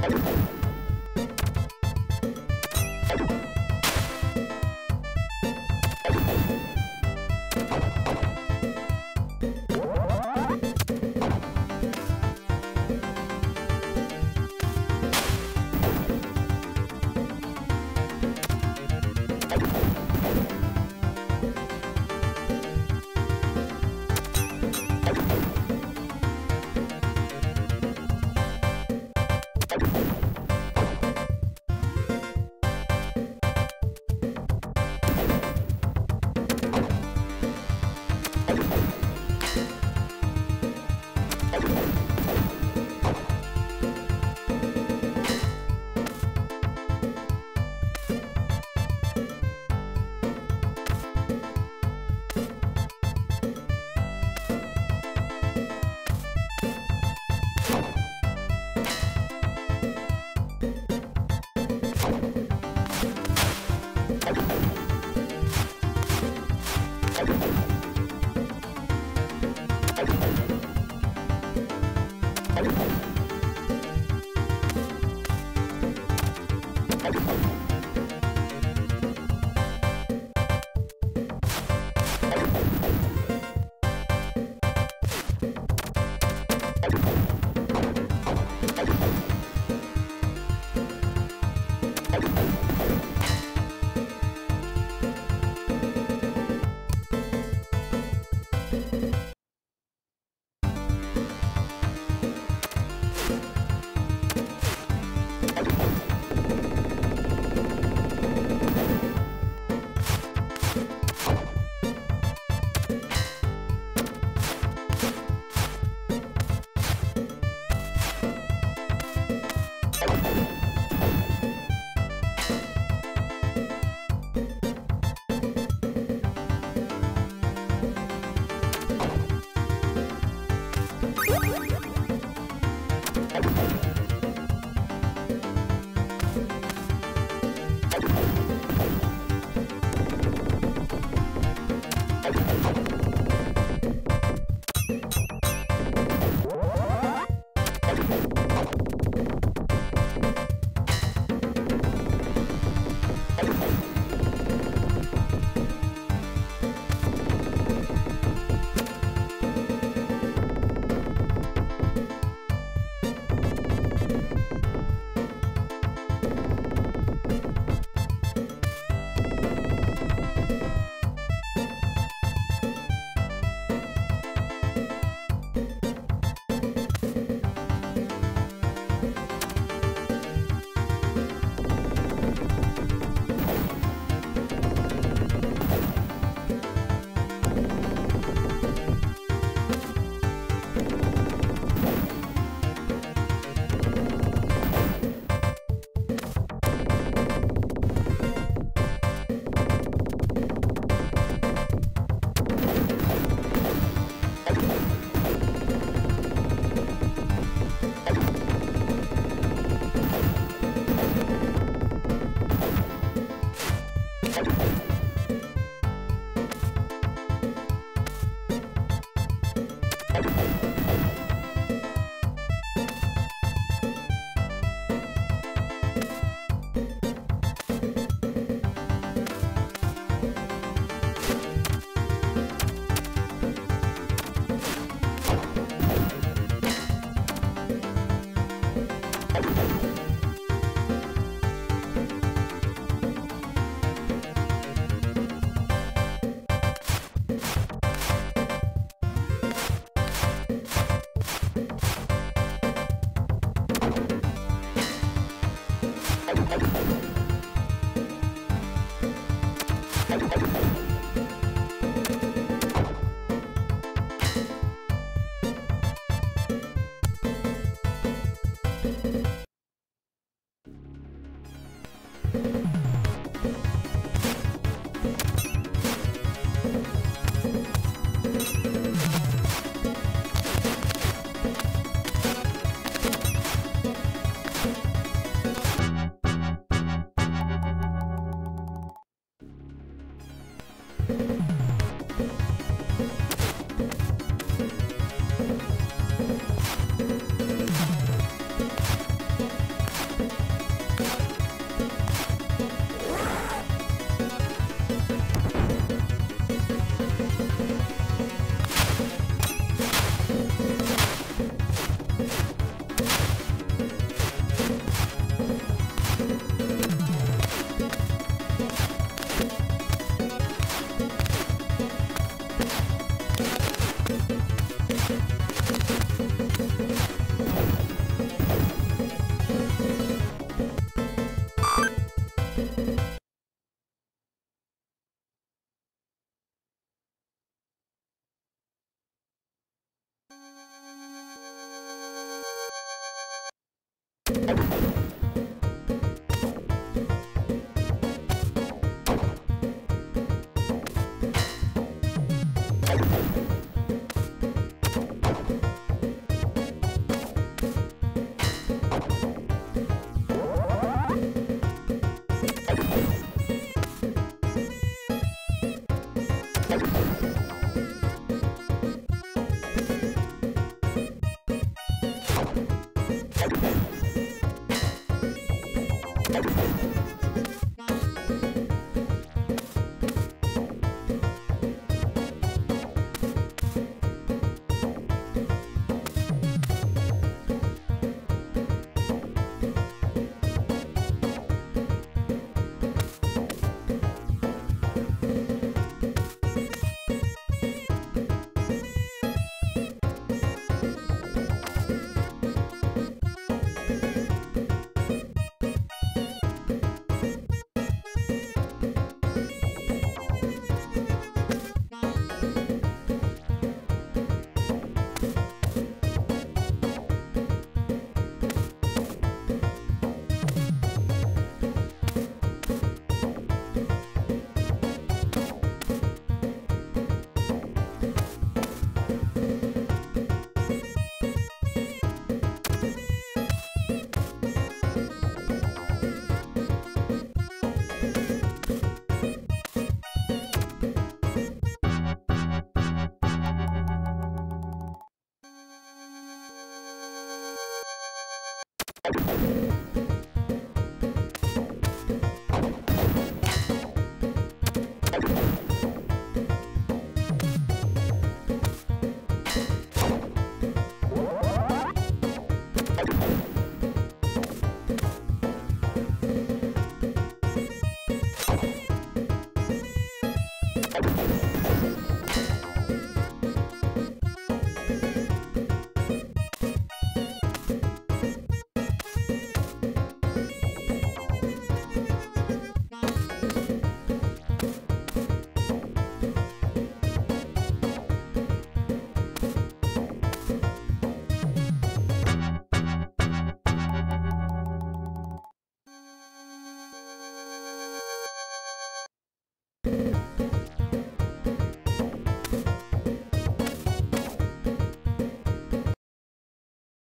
Thank you. Thank you. ¡Suscríbete you